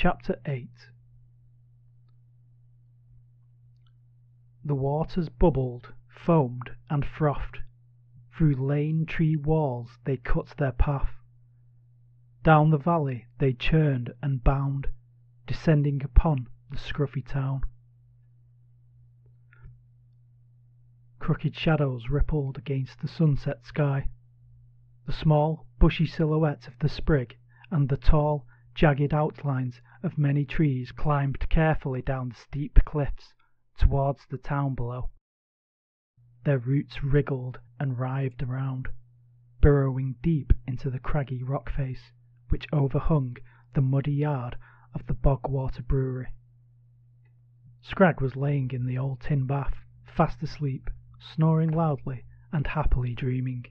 Chapter 8 The waters bubbled, foamed, and frothed; Through lane tree walls they cut their path; Down the valley they churned and bound, Descending upon the scruffy town. Crooked shadows rippled against the sunset sky; The small, bushy silhouette of the sprig, and the tall, jagged outlines of many trees climbed carefully down the steep cliffs towards the town below. Their roots wriggled and writhed around, burrowing deep into the craggy rock face which overhung the muddy yard of the Bogwater Brewery. Scragg was lying in the old tin bath, fast asleep, snoring loudly and happily dreaming.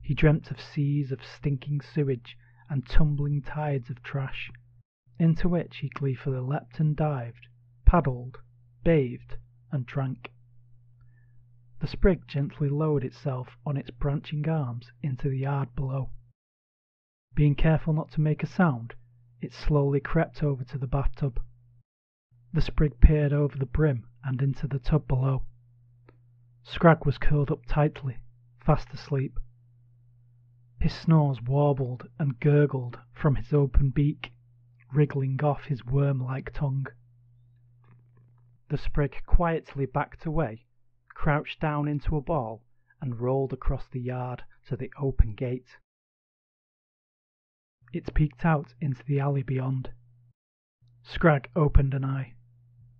He dreamt of seas of stinking sewage and tumbling tides of trash, into which he gleefully leapt and dived, paddled, bathed, and drank. The sprig gently lowered itself on its branching arms into the yard below. Being careful not to make a sound, it slowly crept over to the bathtub. The sprig peered over the brim and into the tub below. Scragg was curled up tightly, fast asleep. His snores warbled and gurgled from his open beak, wriggling off his worm like tongue. The sprig quietly backed away, crouched down into a ball, and rolled across the yard to the open gate. It peeked out into the alley beyond. Scragg opened an eye.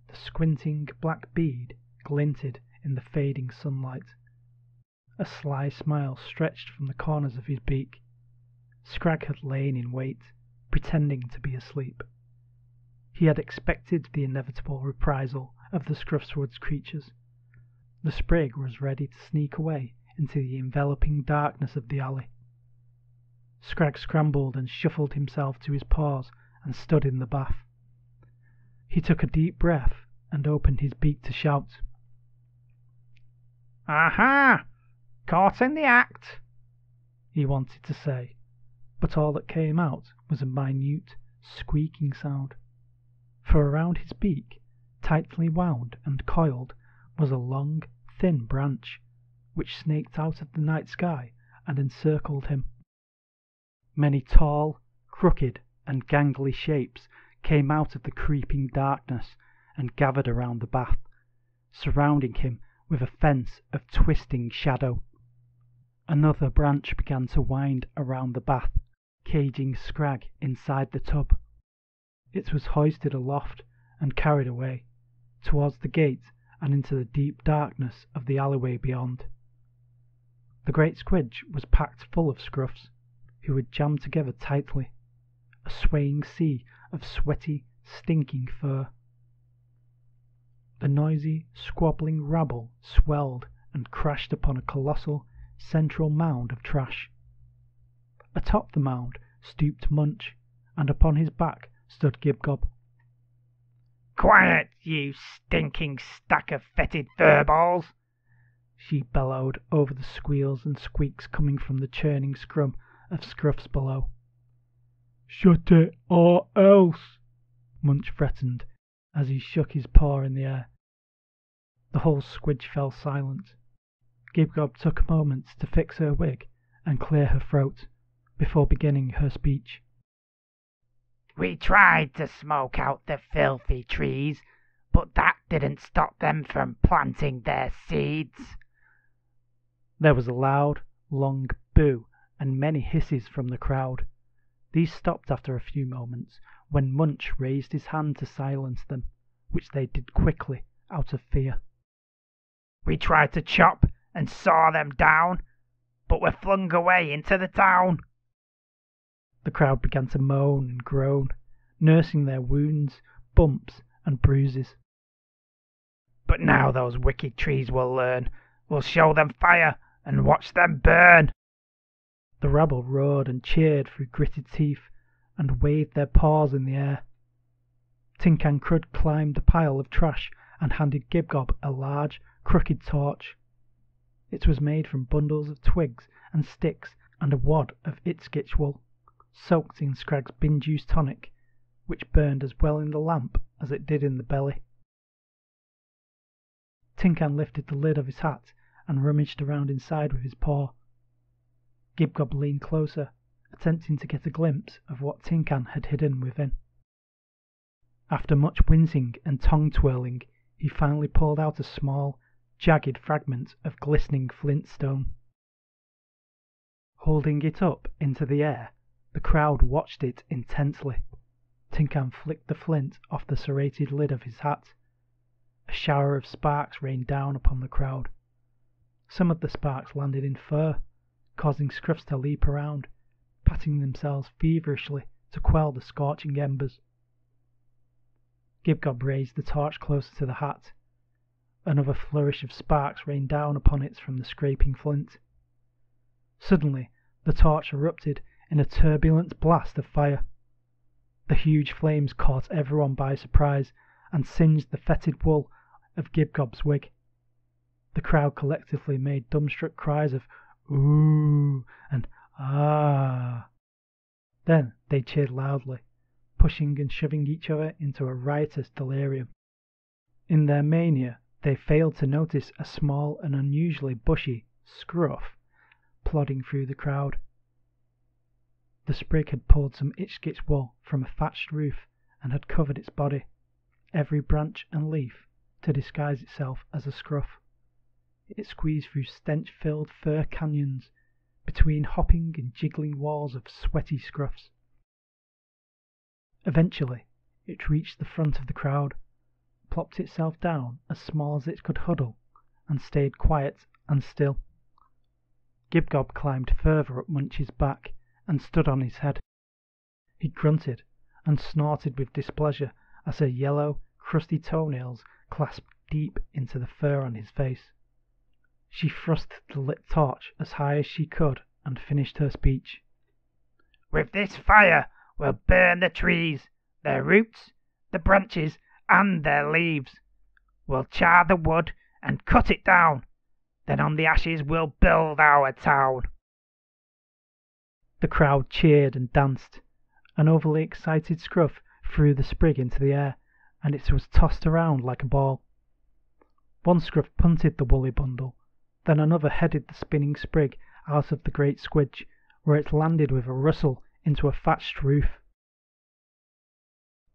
The squinting black bead glinted in the fading sunlight. A sly smile stretched from the corners of his beak. Scragg had lain in wait, pretending to be asleep. He had expected the inevitable reprisal of the Scruffswood creatures. The sprig was ready to sneak away into the enveloping darkness of the alley. Scragg scrambled and shuffled himself to his paws and stood in the bath. He took a deep breath and opened his beak to shout. "Aha! Caught in the act!" he wanted to say, but all that came out was a minute, squeaking sound, for around his beak, tightly wound and coiled, was a long, thin branch, which snaked out of the night sky and encircled him. Many tall, crooked, and gangly shapes came out of the creeping darkness and gathered around the bath, surrounding him with a fence of twisting shadow. Another branch began to wind around the bath, caging Scragg inside the tub. It was hoisted aloft and carried away, towards the gate and into the deep darkness of the alleyway beyond. The great squidge was packed full of scruffs, who were jammed together tightly, a swaying sea of sweaty, stinking fur. The noisy, squabbling rabble swelled and crashed upon a colossal central mound of trash. Atop the mound stooped Munch, and upon his back stood Gibgob. "Quiet, you stinking stack of fetid furballs!" she bellowed over the squeals and squeaks coming from the churning scrum of scruffs below. "Shut it, or else!" Munch threatened, as he shook his paw in the air. The whole squidge fell silent. Gibgob took a moment to fix her wig and clear her throat, before beginning her speech. "We tried to smoke out the filthy trees, but that didn't stop them from planting their seeds." There was a loud, long boo and many hisses from the crowd. These stopped after a few moments, when Munch raised his hand to silence them, which they did quickly, out of fear. "We tried to chop and saw them down, but were flung away into the town." The crowd began to moan and groan, nursing their wounds, bumps, and bruises. "But now those wicked trees will learn. We'll show them fire, and watch them burn." The rabble roared and cheered through gritted teeth, and waved their paws in the air. Tin Can Crud climbed the pile of trash and handed Gibgob a large, crooked torch. It was made from bundles of twigs and sticks and a wad of Itzgitch wool, soaked in Scragg's juice tonic, which burned as well in the lamp as it did in the belly. Tin Can lifted the lid of his hat and rummaged around inside with his paw. Gibgob leaned closer, attempting to get a glimpse of what Tin Can had hidden within. After much wincing and tongue twirling, he finally pulled out a small, jagged fragment of glistening flint stone. Holding it up into the air, the crowd watched it intensely. Tin Can flicked the flint off the serrated lid of his hat. A shower of sparks rained down upon the crowd. Some of the sparks landed in fur, causing Scruffs to leap around, patting themselves feverishly to quell the scorching embers. Gibgob raised the torch closer to the hat. Another flourish of sparks rained down upon it from the scraping flint. Suddenly the torch erupted in a turbulent blast of fire. The huge flames caught everyone by surprise and singed the fetid wool of Gibgob's wig. The crowd collectively made dumbstruck cries of "Ooh!" and "Ah!" Then they cheered loudly pushing and shoving each other into a riotous delirium. In their mania they failed to notice a small and unusually bushy Scruff plodding through the crowd. The sprig had pulled some itchkitch wool from a thatched roof and had covered its body, every branch and leaf, to disguise itself as a scruff. It squeezed through stench-filled fur canyons, between hopping and jiggling walls of sweaty scruffs. Eventually it reached the front of the crowd, plopped itself down as small as it could huddle, and stayed quiet and still. Gibgob climbed further up Munch's back and stood on his head. He grunted and snorted with displeasure as her yellow, crusty toenails clasped deep into the fur on his face. She thrust the lit torch as high as she could and finished her speech. With this fire We'll burn the trees, their roots, the branches, and their leaves. We'll char the wood and cut it down. Then on the ashes we'll build our town. The crowd cheered and danced. An overly excited Scruff threw the sprig into the air, and it was tossed around like a ball. One Scruff punted the woolly bundle, then another headed the spinning sprig out of the great squidge, where it landed with a rustle into a thatched roof.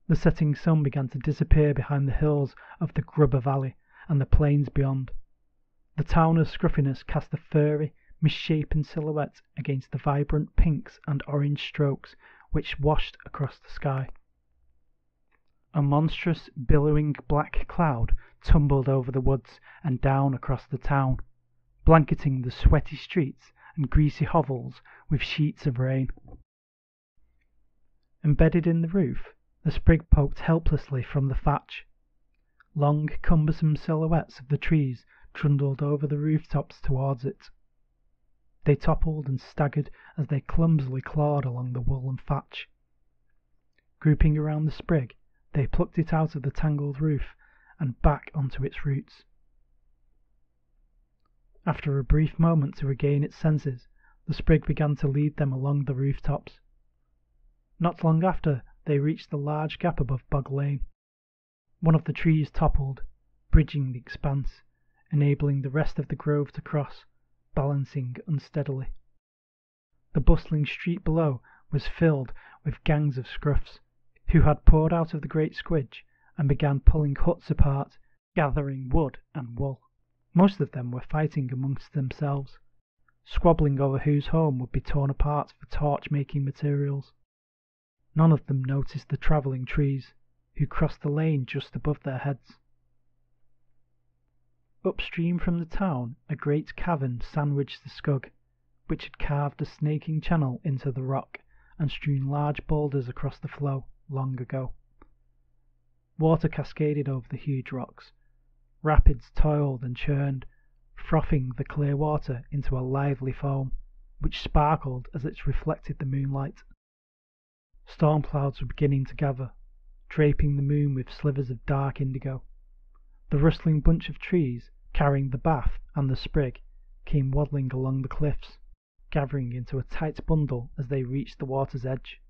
The setting sun began to disappear behind the hills of the Grubber Valley and the plains beyond. The town of Scruffyness cast a furry, misshapen silhouette against the vibrant pinks and orange strokes which washed across the sky. A monstrous, billowing black cloud tumbled over the woods and down across the town, blanketing the sweaty streets and greasy hovels with sheets of rain. Embedded in the roof, the sprig poked helplessly from the thatch. Long, cumbersome silhouettes of the trees trundled over the roof tops towards it. They toppled and staggered as they clumsily clawed along the woollen thatch. Grouping around the sprig, they plucked it out of the tangled roof and back onto its roots. After a brief moment to regain its senses, the sprig began to lead them along the roof tops. Not long after they reached the large gap above Bog Lane. One of the trees toppled, bridging the expanse, enabling the rest of the grove to cross, balancing unsteadily. The bustling street below was filled with gangs of scruffs, who had poured out of the great squidge and began pulling huts apart, gathering wood and wool. Most of them were fighting amongst themselves, squabbling over whose home would be torn apart for torch making materials. None of them noticed the travelling trees, who crossed the lane just above their heads. Upstream from the town a great cavern sandwiched the Skug, which had carved a snaking channel into the rock and strewn large boulders across the flow long ago. Water cascaded over the huge rocks. Rapids toiled and churned, frothing the clear water into a lively foam, which sparkled as it reflected the moonlight. Storm clouds were beginning to gather, draping the moon with slivers of dark indigo. The rustling bunch of trees, carrying the bath and the sprig, came waddling along the cliffs, gathering into a tight bundle as they reached the water's edge.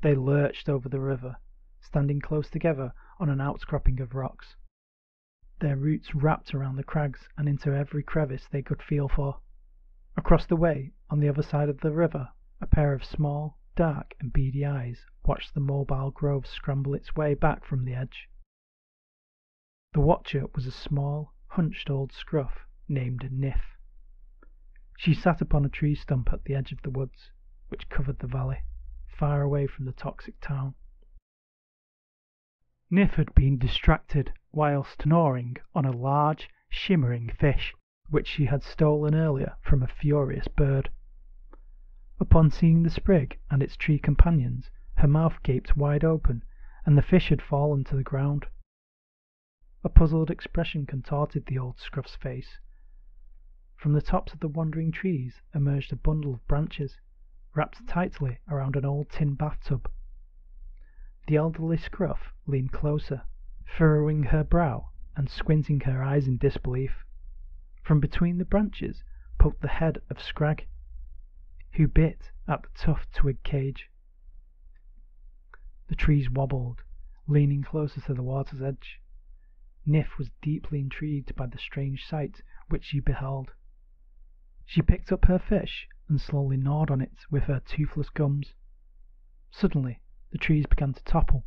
They lurched over the river, standing close together on an outcropping of rocks. Their roots wrapped around the crags and into every crevice they could feel for. Across the way, on the other side of the river, a pair of small, dark, and beady eyes watched the mobile grove scramble its way back from the edge. The watcher was a small, hunched old scruff named Nif. She sat upon a tree stump at the edge of the woods, which covered the valley, far away from the toxic town. Nif had been distracted whilst gnawing on a large, shimmering fish, which she had stolen earlier from a furious bird. Upon seeing the sprig and its tree companions, her mouth gaped wide open, and the fish had fallen to the ground. A puzzled expression contorted the old scruff's face. From the tops of the wandering trees emerged a bundle of branches, wrapped tightly around an old tin bathtub. The elderly scruff leaned closer, furrowing her brow and squinting her eyes in disbelief. From between the branches poked the head of Scragg, who bit at the tough twig cage. The trees wobbled, leaning closer to the water's edge. Nif was deeply intrigued by the strange sight which she beheld. She picked up her fish and slowly gnawed on it with her toothless gums. Suddenly the trees began to topple.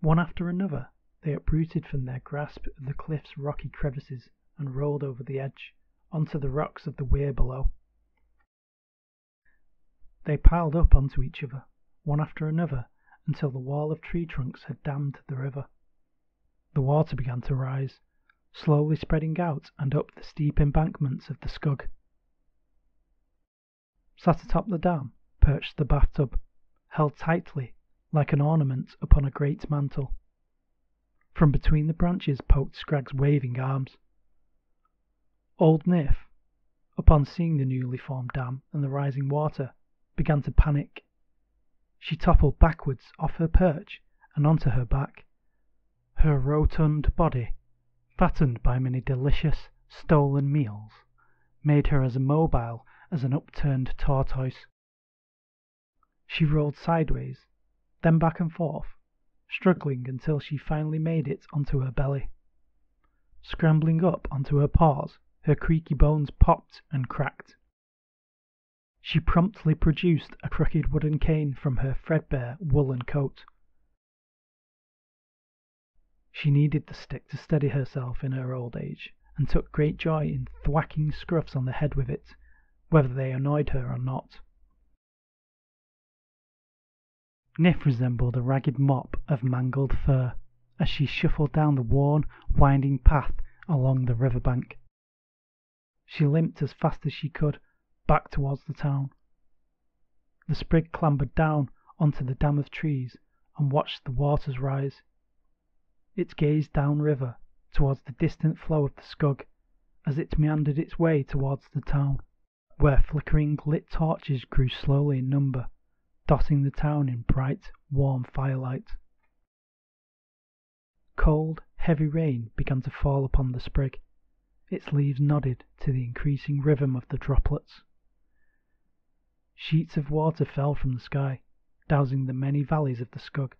One after another they uprooted from their grasp of the cliff's rocky crevices and rolled over the edge, onto the rocks of the weir below. They piled up onto each other, one after another, until the wall of tree trunks had dammed the river. The water began to rise, slowly spreading out and up the steep embankments of the Skug. Sat atop the dam perched the bathtub, held tightly like an ornament upon a great mantle. From between the branches poked Scragg's waving arms. Old Nif, upon seeing the newly formed dam and the rising water, began to panic. She toppled backwards off her perch and onto her back. Her rotund body, fattened by many delicious, stolen meals, made her as immobile as an upturned tortoise. She rolled sideways, then back and forth, struggling until she finally made it onto her belly. Scrambling up onto her paws, her creaky bones popped and cracked. She promptly produced a crooked wooden cane from her threadbare woolen coat. She needed the stick to steady herself in her old age, and took great joy in thwacking scruffs on the head with it, whether they annoyed her or not. Nif resembled a ragged mop of mangled fur as she shuffled down the worn, winding path along the river bank. She limped as fast as she could, back towards the town. The sprig clambered down onto the dam of trees and watched the waters rise. It gazed down river towards the distant flow of the Skug as it meandered its way towards the town, where flickering lit torches grew slowly in number dotting the town in bright, warm firelight. Cold, heavy rain began to fall upon the sprig. Its leaves nodded to the increasing rhythm of the droplets. Sheets of water fell from the sky, dousing the many valleys of the Skug.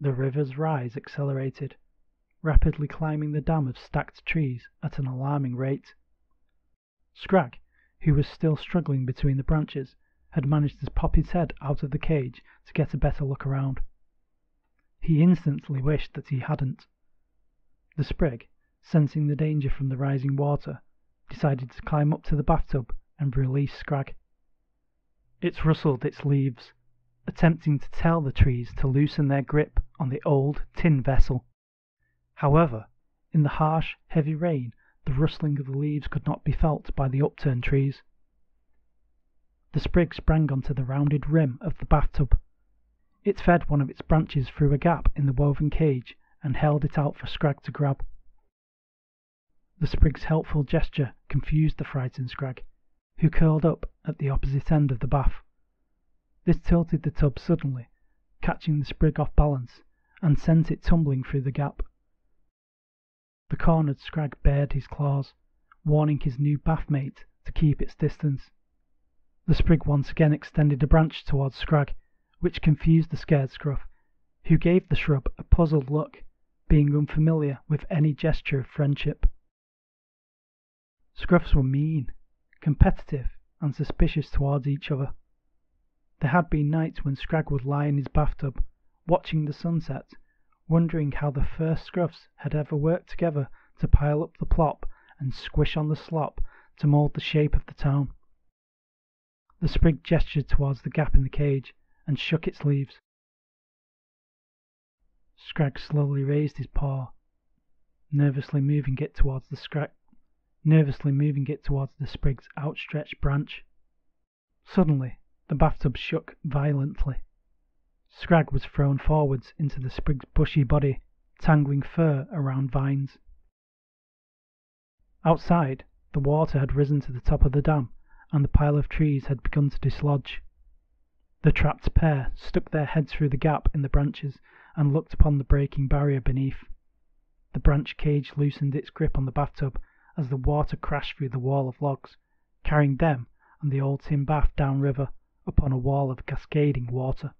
The river's rise accelerated, rapidly climbing the dam of stacked trees at an alarming rate. Scragg, who was still struggling between the branches, had managed to pop his head out of the cage to get a better look around. He instantly wished that he hadn't. The sprig, sensing the danger from the rising water, decided to climb up to the bathtub and release Scragg. It rustled its leaves, attempting to tell the trees to loosen their grip on the old tin vessel. However, in the harsh, heavy rain, the rustling of the leaves could not be felt by the upturned trees. The sprig sprang onto the rounded rim of the bathtub. It fed one of its branches through a gap in the woven cage and held it out for Scragg to grab. The sprig's helpful gesture confused the frightened Scragg, who curled up at the opposite end of the bath. This tilted the tub suddenly, catching the sprig off balance, and sent it tumbling through the gap. The cornered scrag bared his claws, warning his new bath mate to keep its distance. The sprig once again extended a branch towards Scragg, which confused the scared Scruff, who gave the shrub a puzzled look, being unfamiliar with any gesture of friendship. Scruffs were mean, competitive, and suspicious towards each other. There had been nights when Scragg would lie in his bathtub, watching the sunset, wondering how the first Scruffs had ever worked together to pile up the plop and squish on the slop to mould the shape of the town. The sprig gestured towards the gap in the cage, and shook its leaves. Scragg slowly raised his paw, nervously moving it towards the scrag, nervously moving it towards the sprig's outstretched branch. Suddenly, the bathtub shook violently. Scragg was thrown forwards into the sprig's bushy body, tangling fur around vines. Outside, the water had risen to the top of the dam, and the pile of trees had begun to dislodge. The trapped pair stuck their heads through the gap in the branches and looked upon the breaking barrier beneath. The branch cage loosened its grip on the bathtub as the water crashed through the wall of logs, carrying them and the old tin bath down river upon a wall of cascading water.